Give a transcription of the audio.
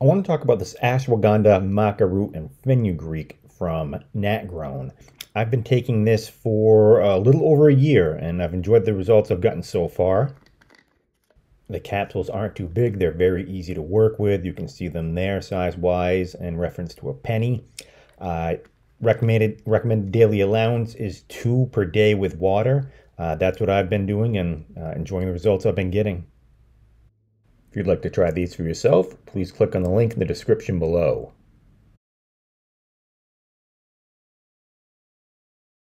I want to talk about this ashwagandha, maca root, and fenugreek from NatGrown. I've been taking this for a little over a year and I've enjoyed the results I've gotten so far. The capsules aren't too big, they're very easy to work with. You can see them there size wise and reference to a penny. Uh, recommended recommended daily allowance is two per day with water. Uh, that's what I've been doing and uh, enjoying the results I've been getting. If you'd like to try these for yourself, please click on the link in the description below.